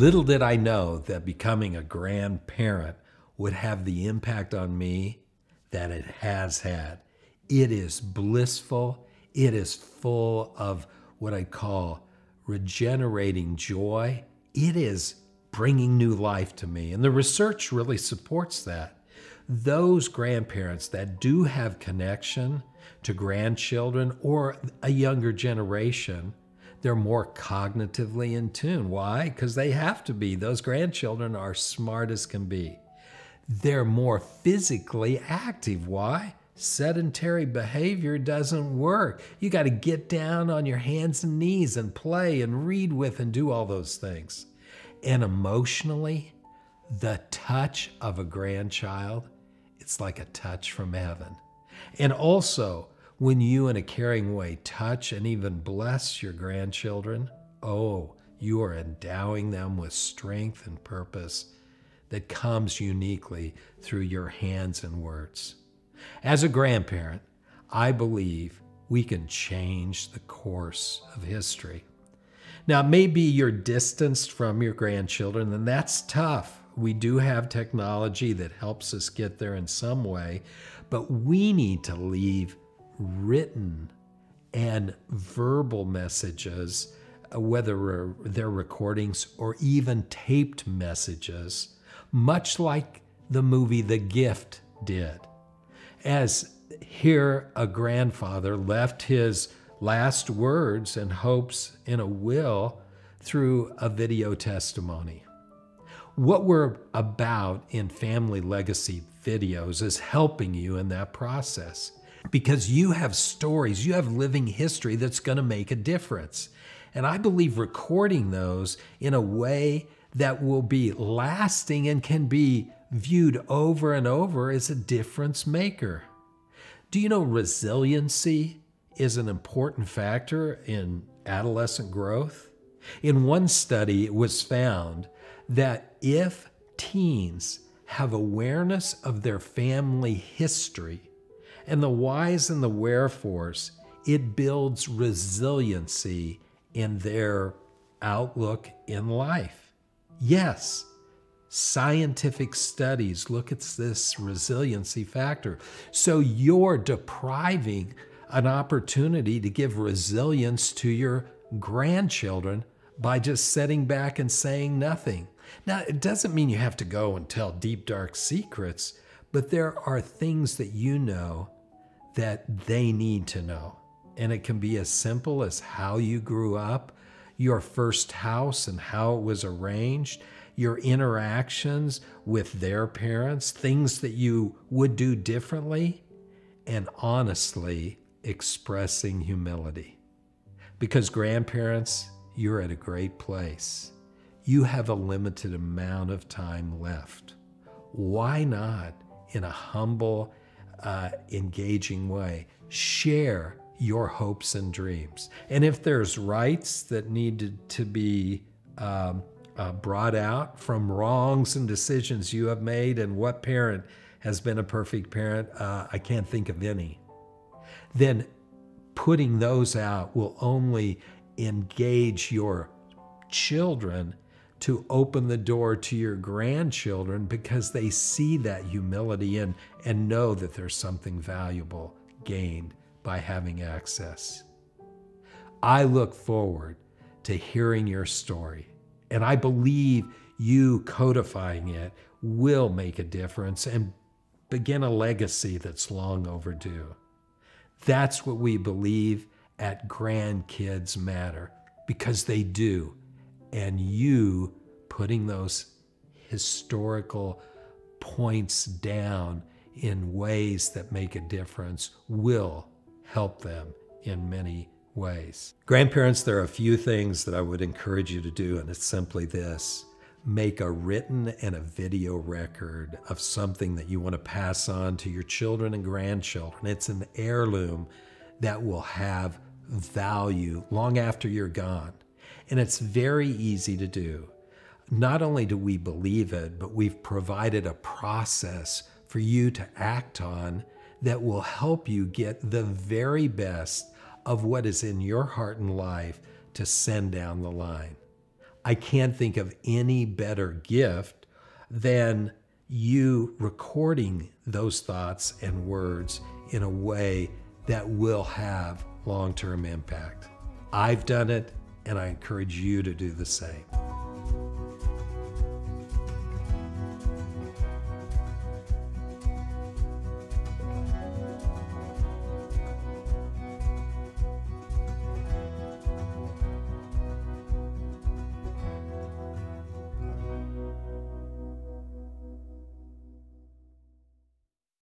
Little did I know that becoming a grandparent would have the impact on me that it has had. It is blissful, it is full of what I call regenerating joy. It is bringing new life to me. And the research really supports that. Those grandparents that do have connection to grandchildren or a younger generation, they're more cognitively in tune. Why? Because they have to be. Those grandchildren are smart as can be. They're more physically active. Why? Sedentary behavior doesn't work. You got to get down on your hands and knees and play and read with and do all those things. And emotionally, the touch of a grandchild, it's like a touch from heaven. And also, when you, in a caring way, touch and even bless your grandchildren, oh, you are endowing them with strength and purpose that comes uniquely through your hands and words. As a grandparent, I believe we can change the course of history. Now, maybe you're distanced from your grandchildren, and that's tough. We do have technology that helps us get there in some way, but we need to leave written and verbal messages, uh, whether they're recordings or even taped messages, much like the movie The Gift did. As here, a grandfather left his last words and hopes in a will through a video testimony. What we're about in family legacy videos is helping you in that process because you have stories, you have living history that's going to make a difference. And I believe recording those in a way that will be lasting and can be viewed over and over is a difference maker. Do you know resiliency is an important factor in adolescent growth? In one study, it was found that if teens have awareness of their family history and the whys and the wherefores, it builds resiliency in their outlook in life. Yes, scientific studies look at this resiliency factor. So you're depriving an opportunity to give resilience to your grandchildren by just sitting back and saying nothing. Now, it doesn't mean you have to go and tell deep, dark secrets, but there are things that you know that they need to know. And it can be as simple as how you grew up, your first house and how it was arranged, your interactions with their parents, things that you would do differently. And honestly, expressing humility. Because, grandparents, you're at a great place. You have a limited amount of time left. Why not, in a humble, uh, engaging way, share your hopes and dreams? And if there's rights that needed to be um, uh, brought out from wrongs and decisions you have made, and what parent has been a perfect parent, uh, I can't think of any then putting those out will only engage your children to open the door to your grandchildren because they see that humility and, and know that there's something valuable gained by having access. I look forward to hearing your story, and I believe you codifying it will make a difference and begin a legacy that's long overdue. That's what we believe at Grandkids Matter because they do. And you putting those historical points down in ways that make a difference will help them in many ways. Grandparents, there are a few things that I would encourage you to do, and it's simply this make a written and a video record of something that you want to pass on to your children and grandchildren. It's an heirloom that will have value long after you're gone. And it's very easy to do. Not only do we believe it, but we've provided a process for you to act on that will help you get the very best of what is in your heart and life to send down the line. I can't think of any better gift than you recording those thoughts and words in a way that will have long term impact. I've done it, and I encourage you to do the same.